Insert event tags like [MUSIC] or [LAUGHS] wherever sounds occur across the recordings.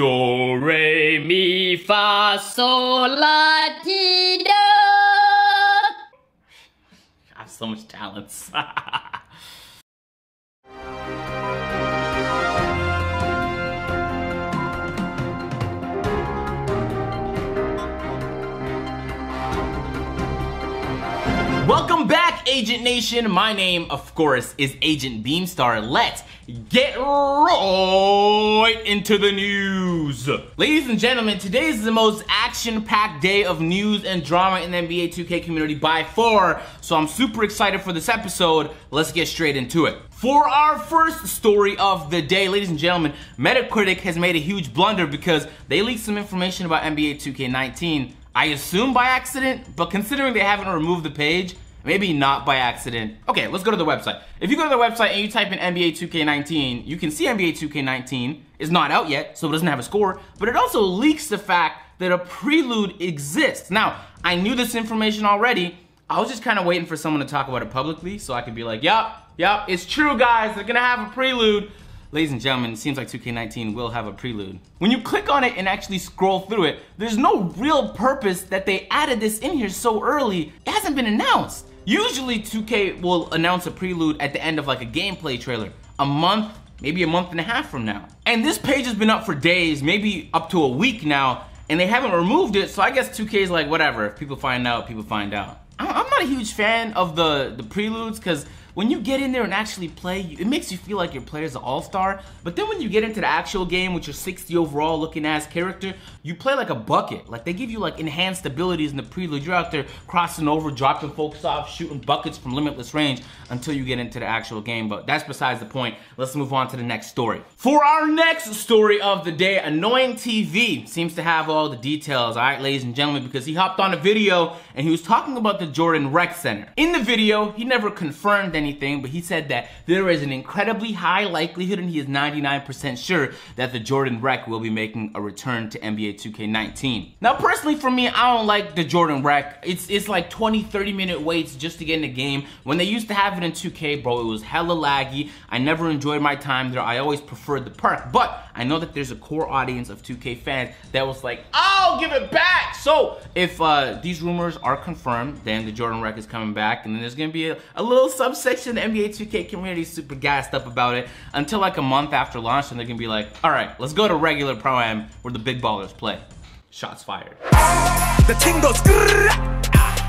Do, re, mi, fa, sol, la, ti, do. I have so much talents. [LAUGHS] Agent Nation. My name, of course, is Agent Beamstar. Let's get right into the news. Ladies and gentlemen, today is the most action-packed day of news and drama in the NBA 2K community by far, so I'm super excited for this episode. Let's get straight into it. For our first story of the day, ladies and gentlemen, Metacritic has made a huge blunder because they leaked some information about NBA 2K19 I assume by accident, but considering they haven't removed the page, maybe not by accident. Okay, let's go to the website. If you go to the website and you type in NBA 2K19, you can see NBA 2K19 is not out yet, so it doesn't have a score, but it also leaks the fact that a prelude exists. Now, I knew this information already. I was just kind of waiting for someone to talk about it publicly so I could be like, yup, yup, it's true, guys. They're gonna have a prelude. Ladies and gentlemen, it seems like 2K19 will have a prelude. When you click on it and actually scroll through it, there's no real purpose that they added this in here so early. It hasn't been announced. Usually 2K will announce a prelude at the end of like a gameplay trailer, a month, maybe a month and a half from now. And this page has been up for days, maybe up to a week now, and they haven't removed it, so I guess 2K is like, whatever, if people find out, people find out. I'm not a huge fan of the, the preludes, because when you get in there and actually play, it makes you feel like your player's an all-star. But then when you get into the actual game with your 60 overall looking ass character, you play like a bucket. Like they give you like enhanced abilities in the prelude. You're out there crossing over, dropping folks off, shooting buckets from limitless range until you get into the actual game. But that's besides the point. Let's move on to the next story. For our next story of the day, Annoying TV seems to have all the details, all right, ladies and gentlemen, because he hopped on a video and he was talking about the Jordan Rec Center. In the video, he never confirmed anything, but he said that there is an incredibly high likelihood and he is 99% sure that the Jordan Rec will be making a return to NBA 2K19. Now, personally for me, I don't like the Jordan Rec. It's, it's like 20, 30 minute waits just to get in the game. When they used to have it in 2K, bro, it was hella laggy. I never enjoyed my time there. I always preferred the park, but I know that there's a core audience of 2K fans that was like, I'll give it back. So if uh, these rumors are confirmed, then the Jordan Rec is coming back, and then there's gonna be a, a little subsection the NBA 2K community super gassed up about it until like a month after launch, and they're gonna be like, all right, let's go to regular Pro-Am where the big ballers play. Shots fired. The ting goes. Ah,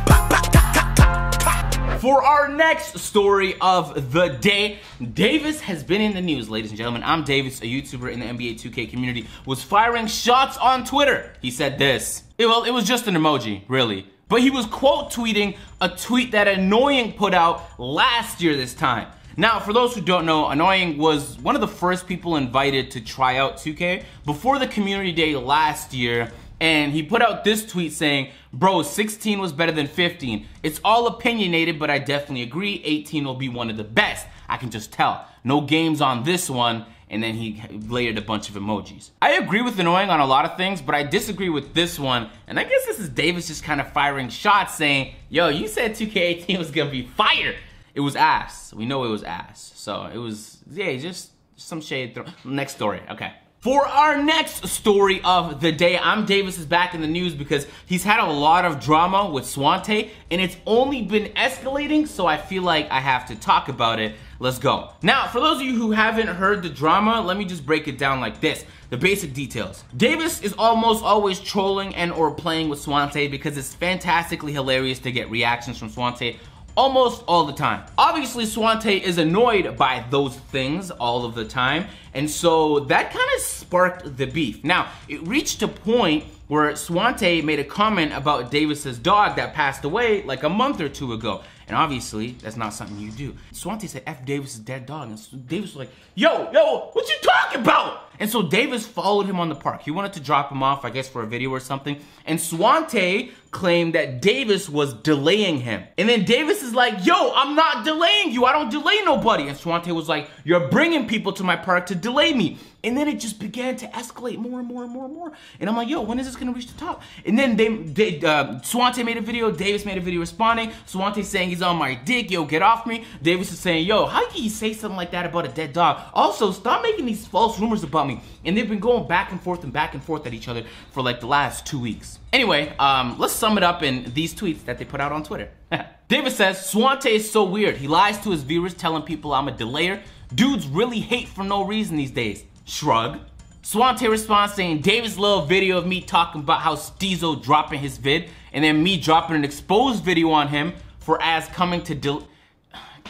For our next story of the day, Davis has been in the news, ladies and gentlemen. ImDavisss, a YouTuber in the NBA 2K community, was firing shots on Twitter. He said this. It, well, it was just an emoji, really. But he was quote tweeting a tweet that Annoying put out last year this time. Now, for those who don't know, Annoying was one of the first people invited to try out 2K before the community day last year and he put out this tweet saying, bro, 16 was better than 15. It's all opinionated, but I definitely agree 18 will be one of the best. I can just tell. No games on this one, and then he layered a bunch of emojis. I agree with Annoying on a lot of things, but I disagree with this one, and I guess this is Davis just kind of firing shots saying, yo, you said 2K18 was gonna be fire. It was ass. We know it was ass. So it was, yeah, just some shade. Next story, okay. For our next story of the day, ImDavisss is back in the news because he's had a lot of drama with Swante and it's only been escalating, so I feel like I have to talk about it. Let's go. Now, for those of you who haven't heard the drama, let me just break it down like this. The basic details. Davis is almost always trolling and or playing with Swante because it's fantastically hilarious to get reactions from Swante almost all the time. Obviously, Swante is annoyed by those things all of the time, and so that kind of sparked the beef. Now, it reached a point where Swante made a comment about Davis's dog that passed away like a month or two ago. And obviously, that's not something you do. Swante said, F Davis is dead dog. And Davis was like, yo, yo, what you talking about? And so Davis followed him on the park. He wanted to drop him off, I guess, for a video or something. And Swante claimed that Davis was delaying him. And then Davis is like, yo, I'm not delaying you. I don't delay nobody. And Swante was like, you're bringing people to my park to delay me. And then it just began to escalate more and more and more and more. And I'm like, yo, when is this gonna reach the top? And then they, they uh, Swante made a video, Davis made a video responding. Swante saying he's on my dick, yo, get off me. Davis is saying, yo, how can you say something like that about a dead dog? Also, stop making these false rumors about me. And they've been going back and forth and back and forth at each other for like the last two weeks. Anyway, um, let's sum it up in these tweets that they put out on Twitter. [LAUGHS] David says, Swante is so weird. He lies to his viewers telling people I'm a delayer. Dudes really hate for no reason these days. Shrug. Swante responds saying, David's little video of me talking about how Steezo dropping his vid, and then me dropping an exposed video on him for as coming to del-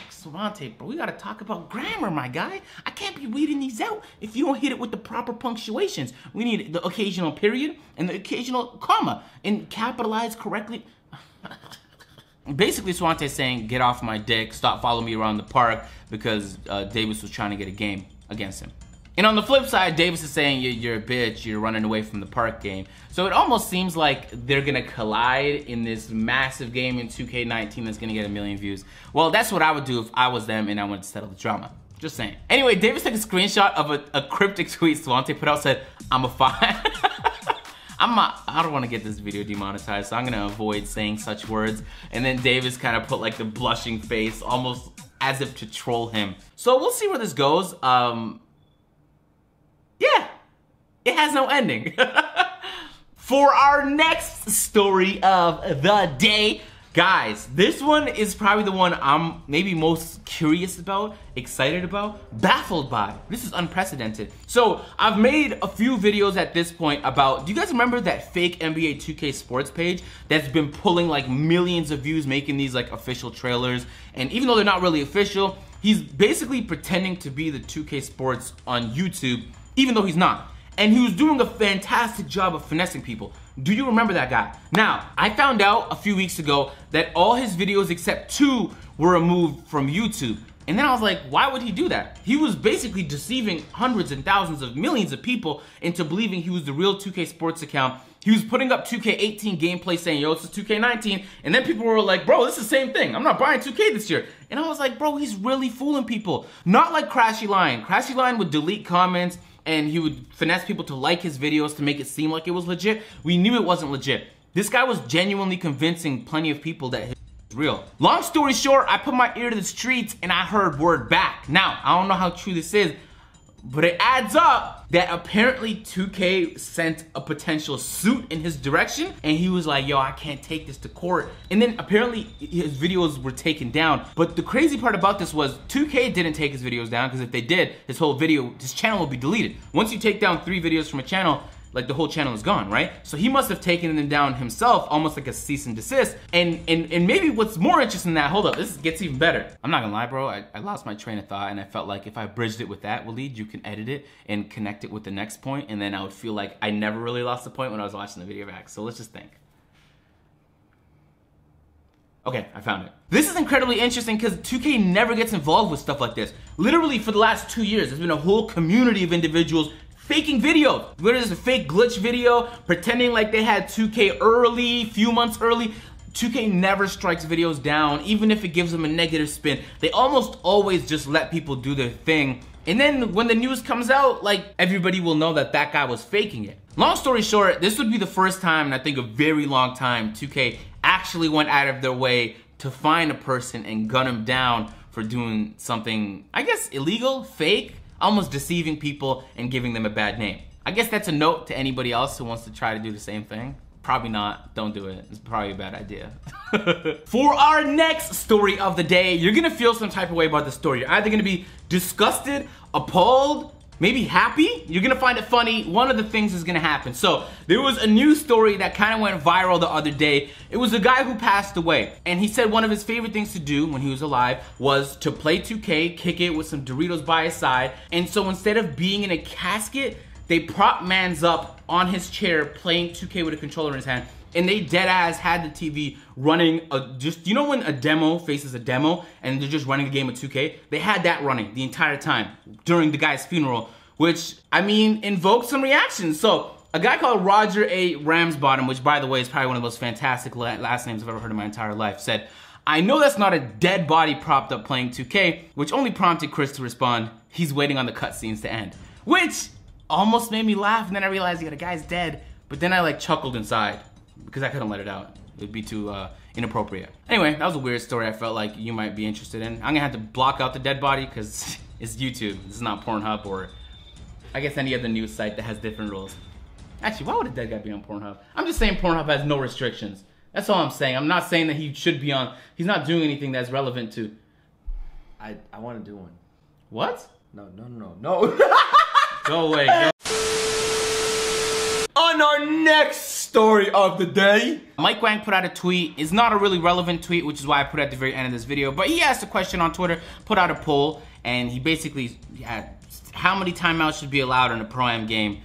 Swante, bro, we gotta talk about grammar, my guy. I can't be reading these out if you don't hit it with the proper punctuations. We need the occasional period and the occasional comma and capitalize correctly. [LAUGHS] Basically, Swante saying, get off my dick, stop following me around the park because uh, Davis was trying to get a game against him. And on the flip side, Davis is saying you're, a bitch, you're running away from the park game. So it almost seems like they're gonna collide in this massive game in 2K19 that's gonna get a million views. Well, that's what I would do if I was them and I wanted to settle the drama. Just saying. Anyway, Davis took a screenshot of a, a cryptic [LAUGHS] tweet Swante put out said, I'm a fine. [LAUGHS] I'm not, I don't want to get this video demonetized, so I'm gonna avoid saying such words. And then Davis kind of put like the blushing face, almost as if to troll him. So we'll see where this goes. Um, it has no ending. [LAUGHS] For our next story of the day, Guys, this one is probably the one I'm maybe most curious about, excited about, baffled by. This is unprecedented. So, I've made a few videos at this point about, do you guys remember that fake NBA 2K sports page that's been pulling like millions of views, making these like official trailers? And even though they're not really official, he's basically pretending to be the 2K sports on YouTube, even though he's not and he was doing a fantastic job of finessing people. Do you remember that guy? Now, I found out a few weeks ago that all his videos except two were removed from YouTube. And then I was like, why would he do that? He was basically deceiving hundreds and thousands of millions of people into believing he was the real 2K Sports account. He was putting up 2K18 gameplay saying, yo, this is 2K19. And then people were like, bro, this is the same thing. I'm not buying 2K this year. And I was like, bro, he's really fooling people. Not like Crashy Lion. Crashy Lion would delete comments, and he would finesse people to like his videos to make it seem like it was legit. We knew it wasn't legit. This guy was genuinely convincing plenty of people that real. Long story short, I put my ear to the streets and I heard word back. Now, I don't know how true this is, but it adds up that apparently 2K sent a potential suit in his direction and he was like, yo, I can't take this to court. And then apparently his videos were taken down. But the crazy part about this was 2K didn't take his videos down because if they did, his whole video, his channel will be deleted. Once you take down three videos from a channel, like the whole channel is gone, right? So he must have taken them down himself, almost like a cease and desist. And and and maybe what's more interesting than that, hold up, this gets even better. I'm not gonna lie, bro, I, I lost my train of thought and I felt like if I bridged it with that, Waleed, you can edit it and connect it with the next point, and then I would feel like I never really lost the point when I was watching the video back. So let's just think. Okay, I found it. This is incredibly interesting because 2K never gets involved with stuff like this. Literally for the last two years, there's been a whole community of individuals faking videos. Whether it's a fake glitch video, pretending like they had 2K early, few months early. 2K never strikes videos down, even if it gives them a negative spin. They almost always just let people do their thing. And then when the news comes out, like everybody will know that that guy was faking it. Long story short, this would be the first time and I think a very long time 2K actually went out of their way to find a person and gun him down for doing something, I guess, illegal, fake, almost deceiving people and giving them a bad name. I guess that's a note to anybody else who wants to try to do the same thing. Probably not. Don't do it. It's probably a bad idea. [LAUGHS] For our next story of the day, you're gonna feel some type of way about the story. You're either gonna be disgusted, appalled, maybe happy. You're gonna find it funny. One of the things is gonna happen. So there was a news story that kind of went viral the other day. It was a guy who passed away, and he said one of his favorite things to do when he was alive was to play 2K, kick it with some Doritos by his side. And so instead of being in a casket, they prop man's up on his chair playing 2K with a controller in his hand and they dead ass had the TV running a, just you know when a demo faces a demo and they're just running a game of 2K they had that running the entire time during the guy's funeral which I mean invoked some reactions so a guy called Roger A. Ramsbottom which by the way is probably one of the most fantastic last names I've ever heard in my entire life said I know that's not a dead body propped up playing 2K which only prompted Chris to respond he's waiting on the cutscenes to end which almost made me laugh. And then I realized, yeah, the guy's dead. But then I like chuckled inside because I couldn't let it out. It'd be too uh, inappropriate. Anyway, that was a weird story. I felt like you might be interested in. I'm gonna have to block out the dead body because [LAUGHS] it's YouTube. This is not Pornhub or I guess any other news site that has different rules. Actually, why would a dead guy be on Pornhub? I'm just saying Pornhub has no restrictions. That's all I'm saying. I'm not saying that he should be on. He's not doing anything that's relevant to. I I want to do one. What? No, no, no, no. no. [LAUGHS] Go away. Go. [LAUGHS] On our next story of the day, Mike Wang put out a tweet. It's not a really relevant tweet, which is why I put it at the very end of this video. But he asked a question on Twitter, put out a poll, and he basically had how many timeouts should be allowed in a pro am game.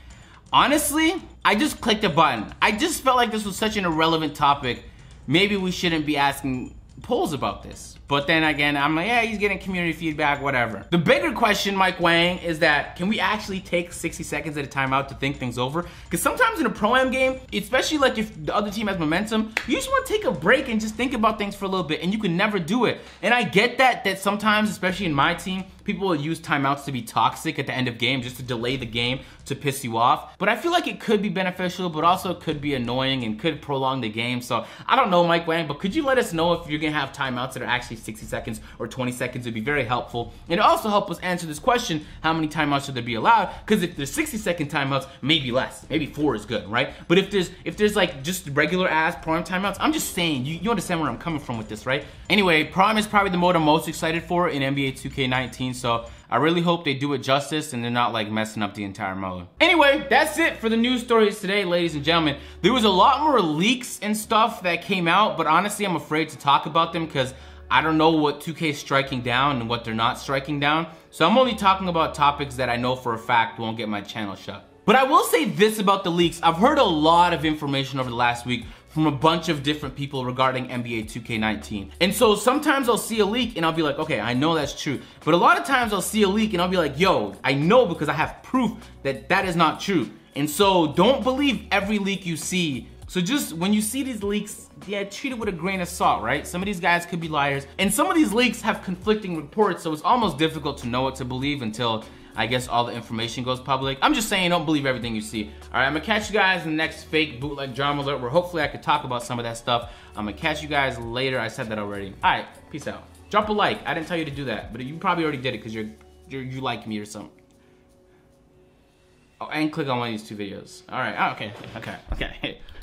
Honestly, I just clicked a button. I just felt like this was such an irrelevant topic. Maybe we shouldn't be asking polls about this. But then again, I'm like, yeah, he's getting community feedback, whatever. The bigger question, Mike Wang, is that can we actually take 60 seconds at a timeout to think things over? Because sometimes in a pro-am game, especially like if the other team has momentum, you just want to take a break and just think about things for a little bit, and you can never do it. And I get that, that sometimes, especially in my team, people will use timeouts to be toxic at the end of game just to delay the game to piss you off. But I feel like it could be beneficial, but also could be annoying and could prolong the game. So I don't know, Mike Wang, but could you let us know if you're gonna have timeouts that are actually 60 seconds or 20 seconds? It'd be very helpful. And also help us answer this question, how many timeouts should there be allowed? Because if there's 60 second timeouts, maybe less. Maybe four is good, right? But if there's if there's like just regular ass pro-am timeouts, I'm just saying, you, you understand where I'm coming from with this, right? Anyway, pro-am is probably the mode I'm most excited for in NBA 2K19, so I really hope they do it justice and they're not like messing up the entire mode. Anyway, that's it for the news stories today, ladies and gentlemen. There was a lot more leaks and stuff that came out, but honestly, I'm afraid to talk about them because I don't know what 2K is striking down and what they're not striking down. So I'm only talking about topics that I know for a fact won't get my channel shut. But I will say this about the leaks. I've heard a lot of information over the last week from a bunch of different people regarding NBA 2K19. And so sometimes I'll see a leak and I'll be like, okay, I know that's true. But a lot of times I'll see a leak and I'll be like, yo, I know because I have proof that that is not true. And so don't believe every leak you see. So just when you see these leaks, yeah, treat it with a grain of salt, right? Some of these guys could be liars. And some of these leaks have conflicting reports, so it's almost difficult to know what to believe until I guess all the information goes public. I'm just saying, don't believe everything you see. All right, I'm gonna catch you guys in the next fake bootleg drama alert where hopefully I could talk about some of that stuff. I'm gonna catch you guys later. I said that already. All right, peace out. Drop a like. I didn't tell you to do that, but you probably already did it because you're, you're you like me or something. Oh, and click on one of these two videos. All right. Oh, okay. Okay. Okay. [LAUGHS]